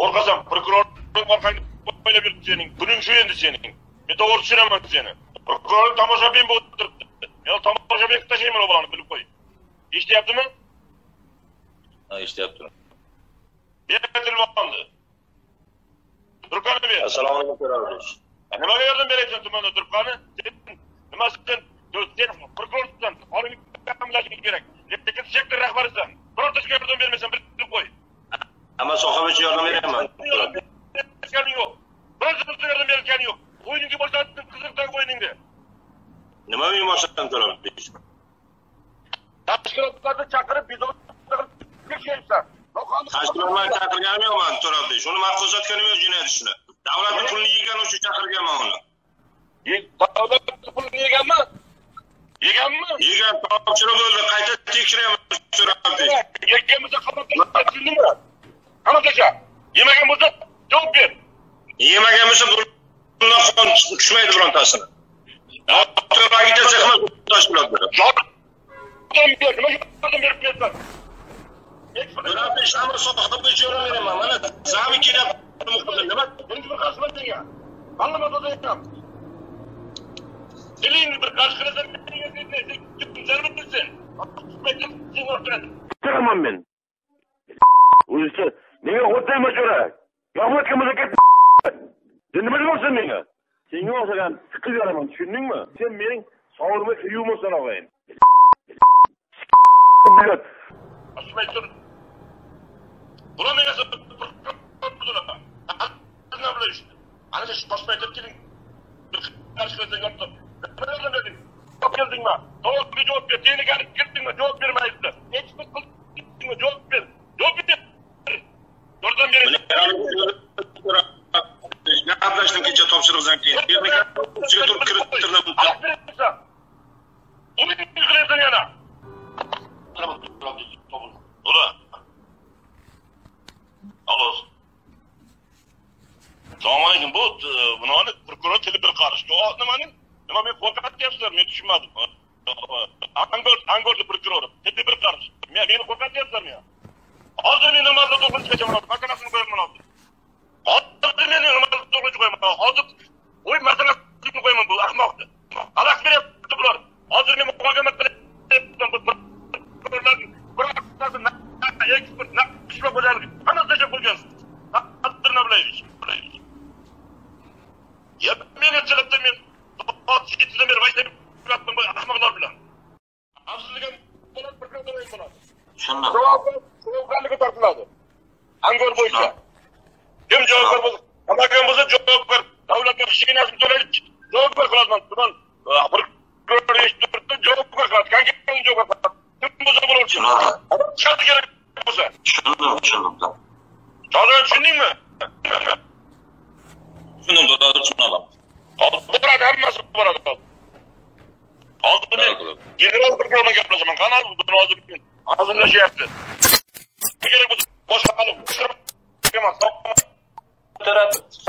Qo'rqasan, prokurorning orqangda o'ylab yuribdi sening. Buning shu endi sening. Men to'g'ri tushunaman seni. Prokuror tomoshabin bo'lib turibdi. Men tomoshabin qilib tashlayman o bolani, bilib qo'y. Eshityaptimi? Ha eshityapti. Ber telefonni. Turqani ber. Assalomu alaykum To'ralish. Nimaga yordam beraysan tumanda Turqani? Nima sen sen prokurorsan, qonunni ta'minlashing kerak. Lekin sektor rahbarisan. Birortasiga yordam bermaysan, bilib qo'y. Hamma soha bo'yicha yordam Birortasiga yordam bergani yo'q. O'yiningga bo'lsa qiziqdagi o'yiningda. Nima yumushdan To'ralish? Tashkilotlarni chaqirib bizon tekshirishsan. Tashkilotlarni chaqirganim yo'qman To'ralish. Uni mahfuzatganim yo'q jinoyat ishini. Davlatning pulini yegan uchun chaqirganman uni. Davlat pulini yeganmi? Yeganmi? Yegan topshiriq bo'ldi, qayta tekshiryapman To'ralish. Yegan bo'lsa qamoqqa tushundingmi? Qamoqqa Yemagan bo'lsa javob ber. Yemagan bo'lsa bundan qon tushmaydi birontasini. Doktor agitatsiya qilmas tashkilotlar. Javob ber. Nima yordam berib bersan? To'ralish hamma soha bo'yicha yordam beraman. Mana zami kelyapti muxbirlar. Nima? Birinchi bir qarshi senga. Parlamentda aytam. Dilingni bir qarshi qilasan, zarur bilsin. Çıkamam ben. Uyusu. Nega o'tayma cho'ra? Yo'qotgan bo'lsa ket. дінді біліп отырсың мені сенің кәдімгі тікіл жарамын түсіндің ба сен менің сауырыма күйеуім болсаң ағайын жауап бер бер Seni qarib kirdingmi? Javob bermayapti. Hech bir qildingmi? Javob ber. Javob ber. Yordam bering. Gaplashdim kecha topshiriqdan keyin. Yerga turib kirittirdim. Uni qilasan yana. Ura. Alo. Assalomu alaykum. Bu bunani prokuror kelib bir qarish. Yo'q, nimani? Nima men qo'rqatyapsizlar? Men tushunmadim. Angor, Angorda prokuror. Kelib bir qarish. Men meni qo'rqatyapsizlar men. Hozir men nimaga to'g'ri chiqaman? Masalasini qo'yaman hozir. Hozir men зорлайды қоямын азып ой мазанат дейтін ғой бұл ақымақты алаш береді бұлар азыр мен Я мен әтшілікті мен алты жетіден бері bo'ladi. Tushundim. Javobgarlikka tortiladi. Angor bo'yicha. Kim javobgar bo'lsa, qamagan bo'lsa javobgar. Davlatga xiyonatini to'laydi. Javobgar qilaman. Tuman prokuror eshittirdi, javobgar qiladi. Qancha javobgar qiladi? Kim bo'lsa bo'laversin. Tushundim. Shart kerak bo'lsa. Tushundim, tushundim. Hozir tushundingmi? Tushundim, to'g'ri tushunaman. Hozir boradi, hammasi boradi. Hozir men general prokurorga gaplashaman. Qani buni hozir men hazillashyapti. Kerak bo'lsa boshqa qilib. Emas. To'g'ri.